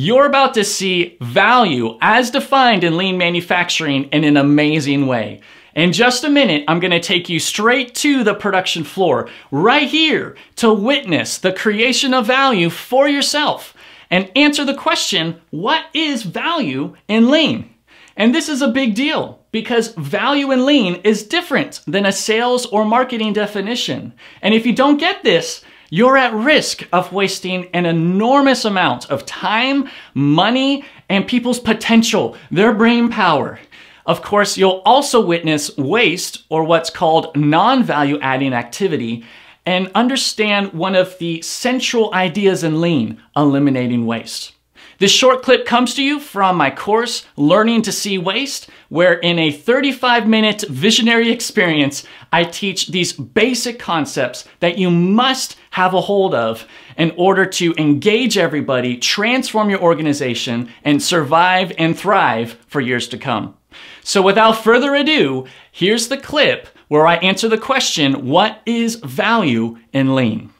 You're about to see value as defined in lean manufacturing in an amazing way. In just a minute, I'm going to take you straight to the production floor, right here, to witness the creation of value for yourself and answer the question what is value in lean? And this is a big deal because value in lean is different than a sales or marketing definition. And if you don't get this, you're at risk of wasting an enormous amount of time, money, and people's potential, their brain power. Of course, you'll also witness waste or what's called non value adding activity and understand one of the central ideas in lean eliminating waste. This short clip comes to you from my course, Learning to See Waste, where in a 35 minute visionary experience, I teach these basic concepts that you must have a hold of in order to engage everybody, transform your organization, and survive and thrive for years to come. So without further ado, here's the clip where I answer the question, what is value in lean?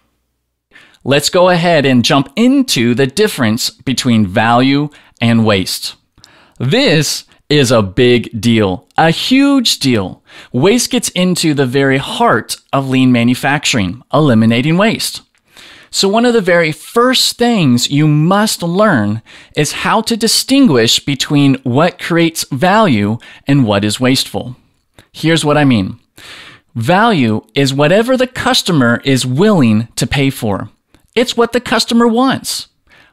Let's go ahead and jump into the difference between value and waste. This is a big deal, a huge deal. Waste gets into the very heart of lean manufacturing, eliminating waste. So, one of the very first things you must learn is how to distinguish between what creates value and what is wasteful. Here's what I mean value is whatever the customer is willing to pay for. It's what the customer wants.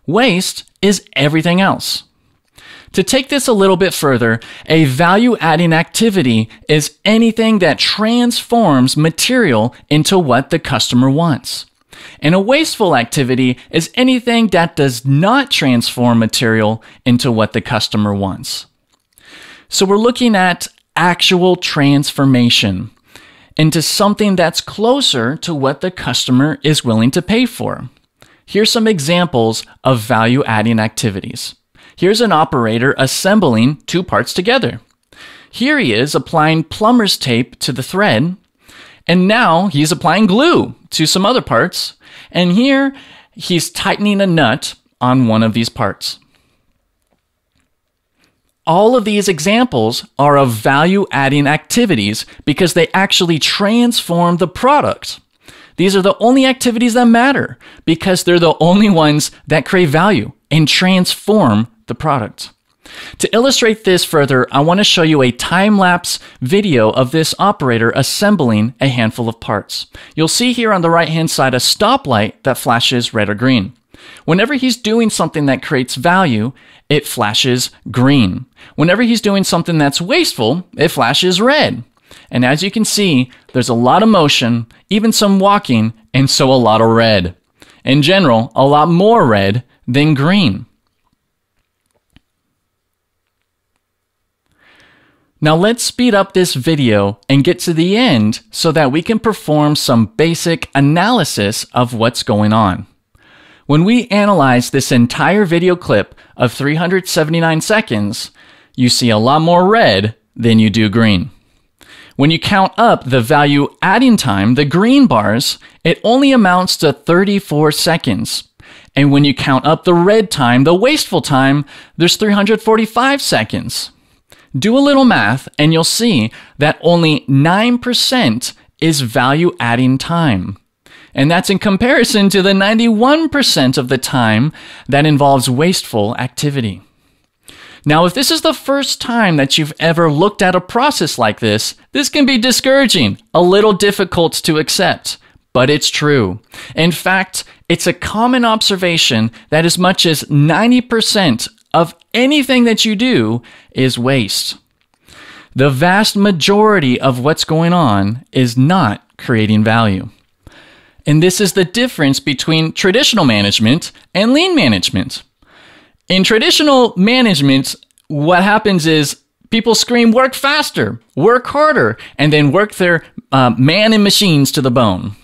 Waste is everything else. To take this a little bit further, a value adding activity is anything that transforms material into what the customer wants. And a wasteful activity is anything that does not transform material into what the customer wants. So we're looking at actual transformation into something that's closer to what the customer is willing to pay for. Here's some examples of value adding activities. Here's an operator assembling two parts together. Here he is applying plumber's tape to the thread, and now he's applying glue to some other parts, and here he's tightening a nut on one of these parts. All of these examples are of value adding activities because they actually transform the product. These are the only activities that matter because they're the only ones that create value and transform the product. To illustrate this further, I want to show you a time lapse video of this operator assembling a handful of parts. You'll see here on the right hand side a stoplight that flashes red or green. Whenever he's doing something that creates value, it flashes green. Whenever he's doing something that's wasteful, it flashes red. And as you can see, there's a lot of motion, even some walking, and so a lot of red. In general, a lot more red than green. Now let's speed up this video and get to the end so that we can perform some basic analysis of what's going on. When we analyze this entire video clip of 379 seconds, you see a lot more red than you do green. When you count up the value adding time, the green bars, it only amounts to 34 seconds. And when you count up the red time, the wasteful time, there's 345 seconds. Do a little math and you'll see that only 9% is value adding time. And that's in comparison to the 91% of the time that involves wasteful activity. Now, if this is the first time that you've ever looked at a process like this, this can be discouraging, a little difficult to accept. But it's true. In fact, it's a common observation that as much as 90% of anything that you do is waste. The vast majority of what's going on is not creating value. And this is the difference between traditional management and lean management. In traditional management, what happens is people scream, work faster, work harder, and then work their uh, man and machines to the bone.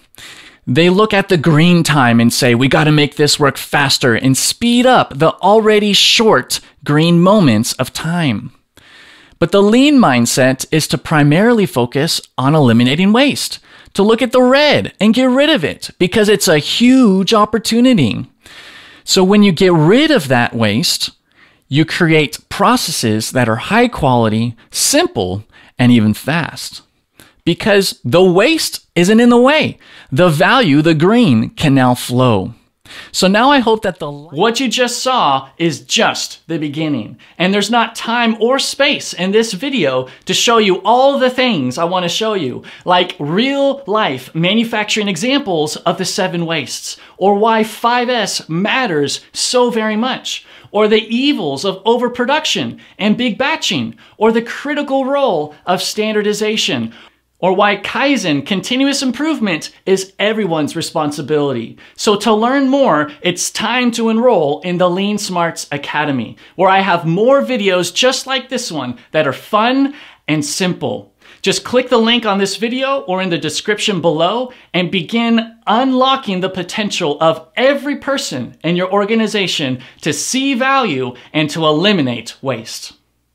They look at the green time and say, we got to make this work faster and speed up the already short green moments of time. But the lean mindset is to primarily focus on eliminating waste, to look at the red and get rid of it because it's a huge opportunity. So when you get rid of that waste, you create processes that are high quality, simple, and even fast. Because the waste isn't in the way. The value, the green, can now flow. So now I hope that the what you just saw is just the beginning. And there's not time or space in this video to show you all the things I want to show you, like real life manufacturing examples of the seven wastes, or why 5S matters so very much, or the evils of overproduction and big batching, or the critical role of standardization, or why Kaizen, continuous improvement, is everyone's responsibility. So to learn more, it's time to enroll in the Lean Smarts Academy, where I have more videos just like this one that are fun and simple. Just click the link on this video or in the description below and begin unlocking the potential of every person in your organization to see value and to eliminate waste.